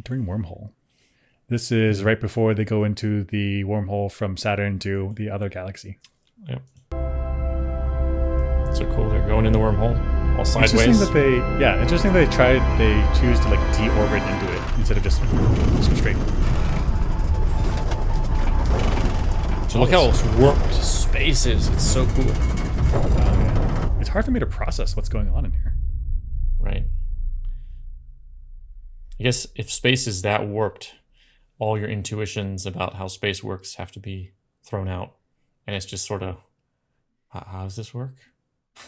Entering wormhole. This is right before they go into the wormhole from Saturn to the other galaxy. Yep. So cool. They're going in the wormhole all sideways. Interesting that they, yeah, interesting that they tried, they choose to like deorbit into it instead of just, go straight. So look how warped space is. It's so cool. It's hard for me to process what's going on in here. Right. I guess if space is that warped, all your intuitions about how space works have to be thrown out. And it's just sort of, how, does this work?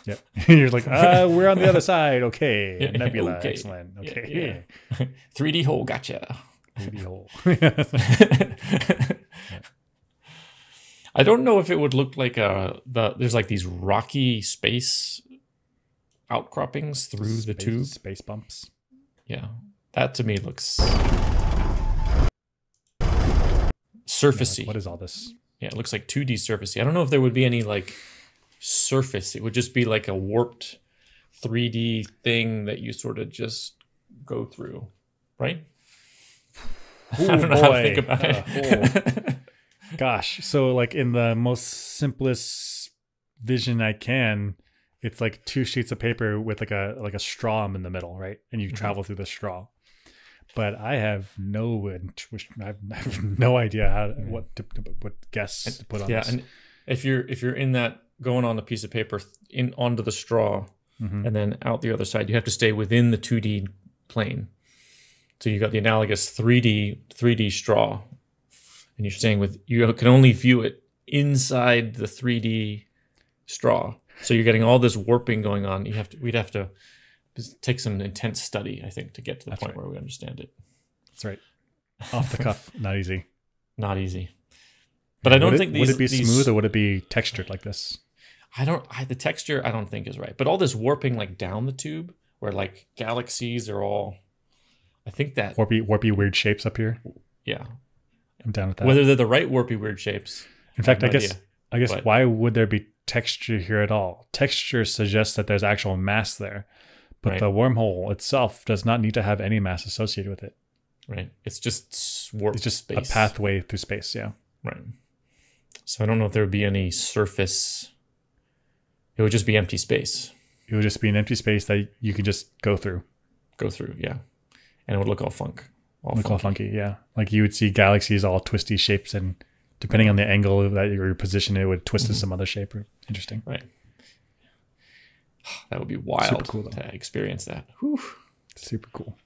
Yep. You're like, uh, we're on the other side. Okay. Yeah, Nebula. okay. Excellent. Yeah, Okay. yeah. 3D hole, gotcha. Baby hole. I don't know if it would look like a the there's like these rocky space outcroppings through the Space- tube. Space bumps. Yeah, that to me looks surfacey. What is all this? yeah, it looks like 2D surfacey. I don't know if there would be any like surface. It would just be like a warped 3D thing that you sort of just go through, right? I don't know how to think about Uh, it. Gosh. So like in the most simplest vision I can, it's like two sheets of paper with like a like a straw in the middle, right? And you Mhm. travel through the straw. But I have no intuition- I have, no idea how what to, what guess to put on yeah, this. and if you're if you're in that going on the piece of paper in onto the straw Mhm. and then out the other side, you have to stay within the 2D plane. So you got the analogous 3D 3D straw, and you're staying with you can only view it inside the 3D straw. So you're getting all this warping going on. You have to we'd have to take some intense study, I think, to get to the That's point right. where we understand it. That's right. Off the cuff, not easy. Not easy. But I don't think it, these would it be these- smooth or would it be textured like this? I don't. I, the texture I don't think is right. But all this warping like down the tube, where like galaxies are all. I think that Warpy, warpy, weird shapes up here. yeah. I'm down with that. Whether they're the right warpy weird shapes. In fact, no I guess idea. I guess But- why would there be texture here at all? Texture suggests that there's actual mass there, but Right. the wormhole itself does not need to have any mass associated with it. Right. It's just warped It's just space. a pathway through space. Yeah. Right. So I don't know if there would be any surface. It would just be empty space. It would just be an empty space that you could just go through. Go through. Yeah. And it would look all funk. All Look all funky. funky. Yeah. Like you would see galaxies all twisty shapes, and depending on the angle that you position, it would twist Mm-hmm. to some other shape. Interesting. Right. That would be wild cool, to experience that. Whew. Super cool.